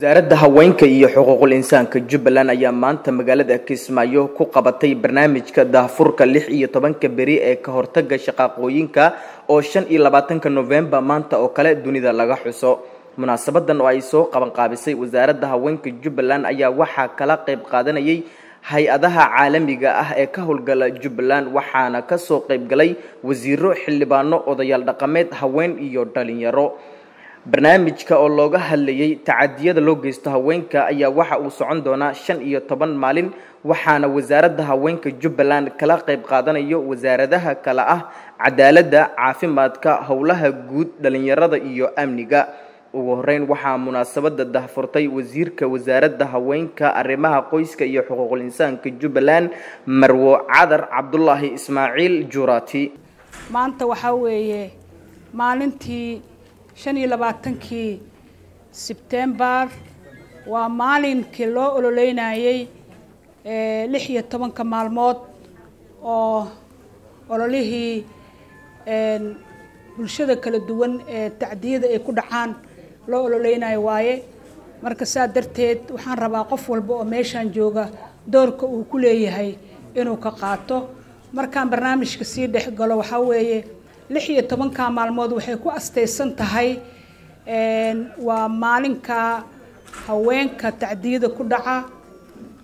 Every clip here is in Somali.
wasaaradda haweenka iyo xuquuqul insaanka jubbaland ayaa maanta magaalada kismaayo ku qabatay barnaamijka daahfurka lix iyo tobanka beri ee ka hortaga shaqaaqooyinka oo shan iyo labaatanka novembar maanta oo kale dunida laga xuso. Munaasabadan oo ay soo qabanqaabisay wasaaradda haweenka jubbaland ayaa waxaa kala qayb qaadanayay hay'adaha caalamiga ah ee ka howlgala jubbaland waxaana ka soo qaybgalay wasiiro xildhibaano odayaal dhaqameed haween iyo dhalinyaro barnaamijka oo looga hadlayay tacadiyada loo geysto haweenka ayaa waxa uu socon doonaa shan iyo toban maalin waxaana wasaaradda haweenka jubbaland kala qayb qaadanayo wasaaradaha kale ah cadaaladda caafimaadka howlaha guud dhalinyarada iyo amniga. Ugu horeyn waxaa munaasabada dahfurtay wasiirka wasaaradda haweenka arrimaha qoyska iyo xuquuqul insaanka jubbaland marwo cadar cabdulaahi ismaaciil jurati maanta waxaa weeye maalintii shan iyo labaatankii sebtembar waa maalinkii loo ololeynayey lix iyo tobanka maalmood oo ololihii bulshada kala duwan ee tacdiyada ay ku dhacaan loo ololeynayo waaye. Marka saa darteed waxaan rabaa qof walba oo meeshaan jooga doorka uu ku leeyahay inuu ka qaato. Markaan barnaamijka sii dhex galo waxaa weeye lix iyo tobanka maalmood waxay ku astaysan tahay waa maalinka haweenka tacdiyada ku dhaca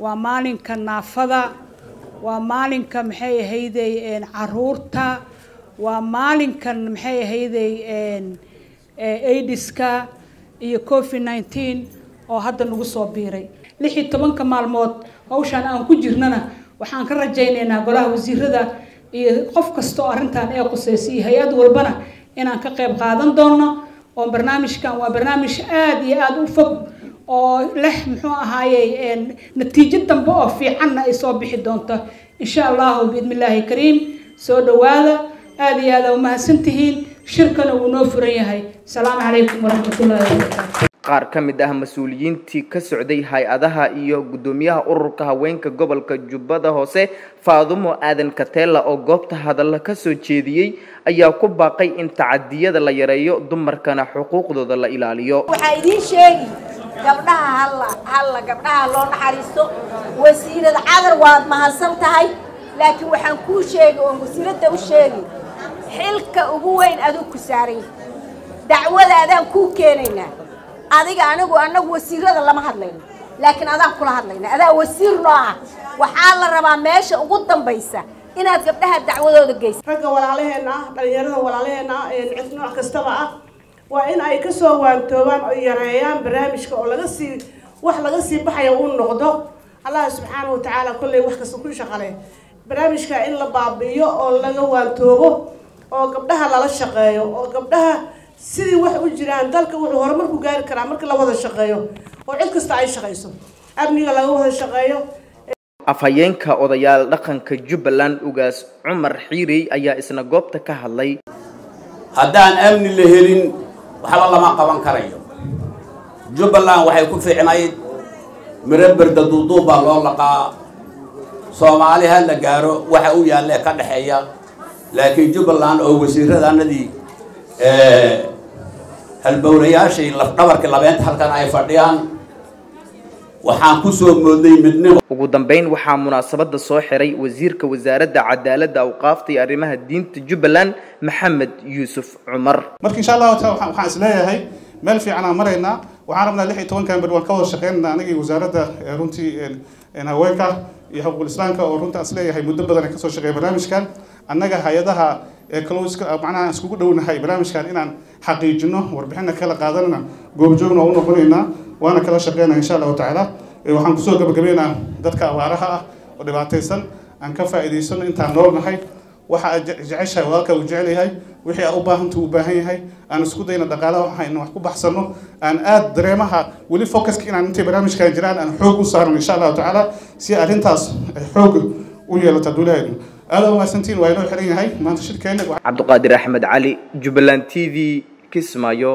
waa maalinka naafada waa maalinka maxay ahayday carruurta waa maalinkan maxay ahayday aidiska iyo covid nineteen oo hadda nagu soo biiray. lix iyo tobanka maalmood hawshaan aan ku jirnana waxaan ka rajaynaynaa golaha wasiirada iyo qof kastoo arrintan ee qusaysa iyo hay'ad walbana inaan ka qayb qaadan doono oo barnaamijkan waa barnaamij aada iyo aada u fog oo leh muxuu ahaayey natiijo dambe oo fiicanna ay soo bixi doonto. Insha allahu biidni illaahi kariim soo dhawaada aada iyo aada umahadsan tihiin shirkana wuu noo furan yahay. Asalaamu calaykum waraxmatullahi wabarakaatu qaar ka mid ah mas'uuliyiintii ka socday hay'adaha iyo guddoomiyaha ururka haweenka gobolka jubbada hoose faadumo aadan kateela oo goobta hadalla ka soo jeediyey ayaa ku baaqay in tacadiyada la yareeyo dumarkana xuquuqdooda la ilaaliyo. Gabdhaha halla halla gabdhaha loo naxariisto wasiirada cadar waad mahadsan tahay laakiin waxaan kuu sheegi oon wasiiradda u sheegi xilka ugu weyn aduu ku saaran dacwada adaan kuu keenaynaa adiga anigu anagu wasiirada lama hadlayno. Laakiin adaan kula hadlayna. Adaa wasiir noo ah. Waxaa la rabaa meesha ugu dambaysa inaad gabdhaha dacwadooda geysa. Ragga walaalaheenna ah dhalinyarada walaalaheenna ah cid nooc kastaba ah waa in ay ka soo waantoobaan oo yareeyaan barnaamijka oo laga sii wax laga sii baxaya uu noqdo. Allah subxaana wa tacaala kolley wax kasta ku shaqale. Barnaamijka in la baabi'iyo oo laga waantoobo oo gabdhaha lala shaqeeyo oo gabdhaha sidii wax u jiraan dalka wuxuu horumar ku gaari karaa marka la wada shaqeeyo. Oo cid kasta ay shaqayso amniga laga wada shaqeeyo. Afhayeenka odayaal dhaqanka jubbaland ugaas cumar xiirey ayaa isna goobta ka hadlay haddaan amni la helin waxba lama qaban karayo. Jubbaland waxay ku fiicnayd miraberda duuduub baa loo laqaa. Soomaali ha la gaaro waxa u yaallee ka dhexeeya laakiin jubbaland oo wasiiradanadii halbowlayaashii lafdhabarkii labeenta halkan ay fadhiyaan waxaan ku soo moodnay midnimo. Ugu dambeyn waxaa munaasabada soo xiray wasiirka wasaaradda cadaaladda awqaafta iyo arrimaha diinta jubbaland maxamed yuusuf cumar. Marka insha allahu taala waxaan is leeyahay meel fiican aan maraynaa waxaan rabnaa lix iyo tobankan beri waan ka wada shaqeynana anigii wasaaradda runtii haweenka iyo xuquuqul islaamka oo runta is leeyahay muddo badan ka soo shaqeeya barnaamijkan. Annaga hay'adaha macnaha iskugu dhownahay barnaamijkan inaan xaqiijino warbixina kala qaadanana goobjoogna waa u noqonaynaa waana kala shaqeynaa insha allahu tacaala waxaan kusoo gabagabeynaa dadka abaaraha ah oo dhibaataysan aan ka faa'iidaysano intaan nool nahay waxa aad jeceshahay walaalka uu jecel yahay wixii aad u baahanta uu baahan yahay aan isku dayna dhaqaalaha waxaynu wax ku baxsano aan aad dareemaha weli focuska inaan intay barnaamijkan jiraan aan xoog u saarno insha allahu tacaala si arrintaas ay xoog u yeelato adduulaheednu aada umahadsantiin waa inoo xiran yahay maanta shirkeena cabdiqaadir axmed cali jubbaland t v kismaayo